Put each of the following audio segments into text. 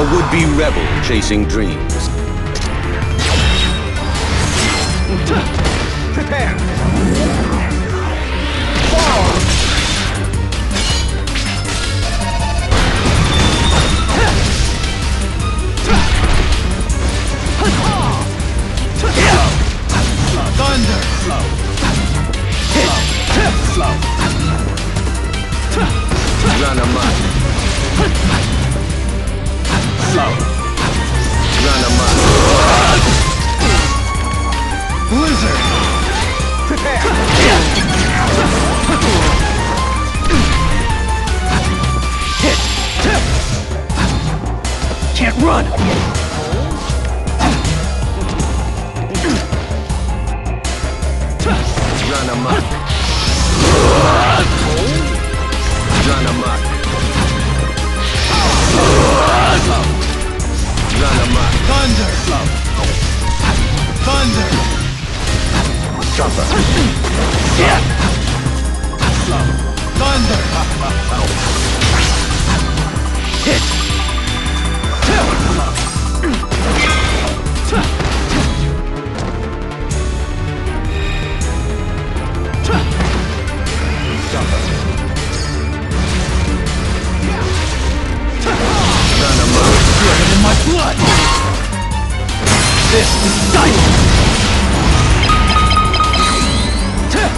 A would-be rebel chasing dreams. Prepare! Fall! Thunder! Flare! Hit! Run amok. Flare! Run amok. Blizzard! Prepare! Hit! Can't run! Run amok. Thunder! Hit! Feel in my blood! This is silence!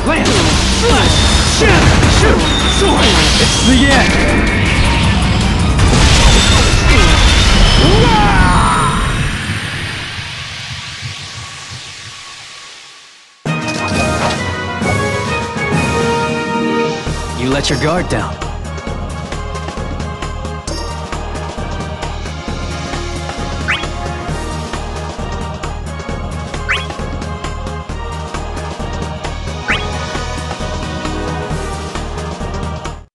Land! Slash! Shatter! Shoot! Sword! It's the end! You let your guard down.